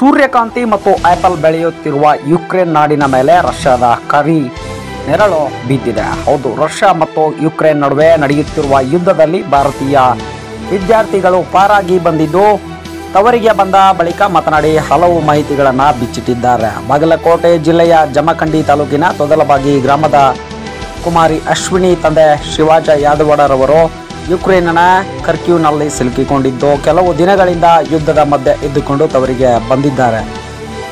ಸೂರ್ಯಕಾಂತಿ ಮತ್ತು ಆಪಲ್ ಬೆಳೆಯುತ್ತಿರುವ ಯುಕ್ರೇನ್ ನಾಡಿನ ಮೇಲೆ ರಷ್ಯಾದ ಕರಿ ನೆರಳು ಬಿದ್ದಿದೆ. ಹೌದು, ರಷ್ಯಾ ಮತ್ತು ಯುಕ್ರೇನ್ ನಡುವೆ ನಡೆಯುತ್ತಿರುವ ಯುದ್ಧದಲ್ಲಿ ಭಾರತೀಯ ವಿದ್ಯಾರ್ಥಿಗಳು ಪಾರಾಗಿ ಬಂದಿದ್ದು, ತವರಿಗೆ ಬಂದ ಬಳಿಕ ಮಾತನಾಡಿ ಹಲವು ಮಾಹಿತಿಗಳನ್ನು ಬಿಚ್ಚಿಟ್ಟಿದ್ದಾರೆ. ಬಾಗಲಕೋಟೆ ಜಿಲ್ಲೆಯ ಜಮಖಂಡಿ ತಾಲೂಕಿನ ತೊದಲಬಾಗಿ ಗ್ರಾಮದ ಕುಮಾರಿ ಅಶ್ವಿನಿ ತಂದೆ ಶಿವಾಜ ಯಾದವಾಡರವರು ಯುಕ್ರೇನ್ನ ಕರ್ಕ್ಯೂನಲ್ಲಿ ಸಿಲುಕಿಕೊಂಡಿದ್ದು ಕೆಲವು ದಿನಗಳಿಂದ ಯುದ್ಧದ ಮಧ್ಯೆ ಇದ್ದುಕೊಂಡು ತವರಿಗೆ ಬಂದಿದ್ದಾರೆ.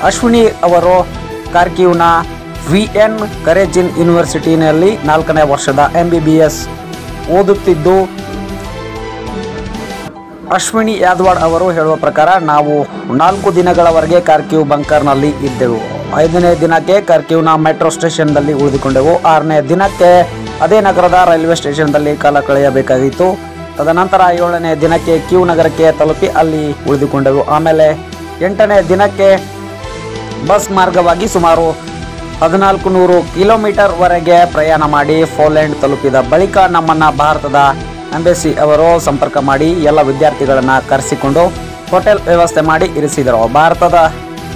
ಅಶ್ವಿನಿ ಅವರು ಕಾರ್ಕ್ಯೂವ್ನ ವಿ ಎನ್ ಕರೇಜಿನ್ ಯೂನಿವರ್ಸಿಟಿನಲ್ಲಿ ನಾಲ್ಕನೇ ವರ್ಷದ ಎಂ ಬಿ ಬಿ ಎಸ್ ಓದುತ್ತಿದ್ದು, ಅಶ್ವಿನಿ ಯಾದವಾಡ್ ಅವರು ಹೇಳುವ ಪ್ರಕಾರ ನಾವು ನಾಲ್ಕು ದಿನಗಳವರೆಗೆ ಕಾರ್ಕ್ಯೂ ಬಂಕರ್ನಲ್ಲಿ ಇದ್ದೆವು. ಐದನೇ ದಿನಕ್ಕೆ ಕರ್ಕ್ಯೂನ ಮೆಟ್ರೋ ಸ್ಟೇಷನ್ದಲ್ಲಿ ಉಳಿದುಕೊಂಡೆವು. ಆರನೇ ದಿನಕ್ಕೆ ಅದೇ ನಗರದ ರೈಲ್ವೆ ಸ್ಟೇಷನ್ದಲ್ಲಿ ಕಾಲ ಕಳೆಯಬೇಕಾಗಿತ್ತು. ತದನಂತರ ಏಳನೇ ದಿನಕ್ಕೆ ಕ್ಯೂ ನಗರಕ್ಕೆ ತಲುಪಿ ಅಲ್ಲಿ ಉಳಿದುಕೊಂಡೆವು. ಆಮೇಲೆ ಎಂಟನೇ ದಿನಕ್ಕೆ ಬಸ್ ಮಾರ್ಗವಾಗಿ ಸುಮಾರು ಹದಿನಾಲ್ಕು ನೂರು ಕಿಲೋಮೀಟರ್ವರೆಗೆ ಪ್ರಯಾಣ ಮಾಡಿ ಫೋಲೆಂಡ್ ತಲುಪಿದ ಬಳಿಕ ನಮ್ಮನ್ನು ಭಾರತದ ಎಂಬೆಸಿ ಅವರು ಸಂಪರ್ಕ ಮಾಡಿ ಎಲ್ಲ ವಿದ್ಯಾರ್ಥಿಗಳನ್ನು ಕರೆಸಿಕೊಂಡು ಹೋಟೆಲ್ ವ್ಯವಸ್ಥೆ ಮಾಡಿ ಇರಿಸಿದರು. ಭಾರತದ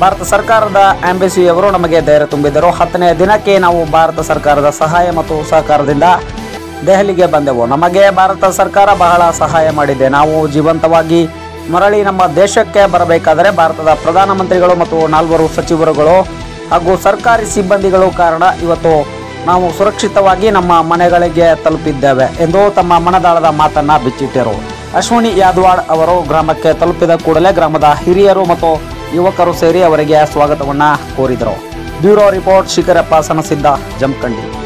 ಭಾರತ ಸರ್ಕಾರದ ಎಂಬೆಸಿಯವರು ನಮಗೆ ಧೈರ್ಯ ತುಂಬಿದ್ದರು. ಹತ್ತನೇ ದಿನಕ್ಕೆ ನಾವು ಭಾರತ ಸರ್ಕಾರದ ಸಹಾಯ ಮತ್ತು ಸಹಕಾರದಿಂದ ದೆಹಲಿಗೆ ಬಂದೆವು. ನಮಗೆ ಭಾರತ ಸರ್ಕಾರ ಬಹಳ ಸಹಾಯ ಮಾಡಿದೆ. ನಾವು ಜೀವಂತವಾಗಿ ಮರಳಿ ನಮ್ಮ ದೇಶಕ್ಕೆ ಬರಬೇಕಾದರೆ ಭಾರತದ ಪ್ರಧಾನಮಂತ್ರಿಗಳು ಮತ್ತು ನಾಲ್ವರು ಸಚಿವರುಗಳು ಹಾಗೂ ಸರ್ಕಾರಿ ಸಿಬ್ಬಂದಿಗಳು ಕಾರಣ ಇವತ್ತು ನಾವು ಸುರಕ್ಷಿತವಾಗಿ ನಮ್ಮ ಮನೆಗಳಿಗೆ ತಲುಪಿದ್ದೇವೆ ಎಂದು ತಮ್ಮ ಮನದಾಳದ ಮಾತನ್ನು ಬಿಚ್ಚಿಟ್ಟರು. ಅಶ್ವಿನಿ ಯಾದವಾಡ್ ಅವರು ಗ್ರಾಮಕ್ಕೆ ತಲುಪಿದ ಕೂಡಲೇ ಗ್ರಾಮದ ಹಿರಿಯರು ಮತ್ತು ಯುವಕರು ಸೇರಿ ಅವರಿಗೆ ಸ್ವಾಗತವನ್ನ ಕೋರಿದರು. Bureau report Shikharappa Sanasidda Jamkhandi.